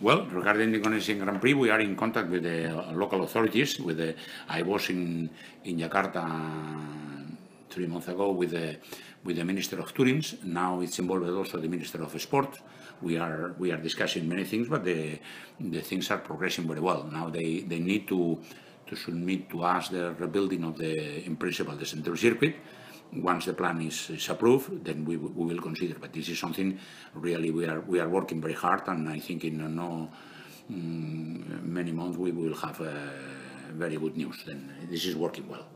Well, regarding the Indonesian Grand Prix, we are in contact with the local authorities. With the, I was in in Jakarta three months ago with the with the Minister of Tourism. Now it's involved also the Minister of Sport. We are we are discussing many things, but the the things are progressing very well. Now they they need to to submit to us the rebuilding of the in principle the Sentul circuit. Once the plan is, is approved, then we, we will consider. But this is something really we are we are working very hard, and I think in no mm, many months we will have uh, very good news. Then this is working well.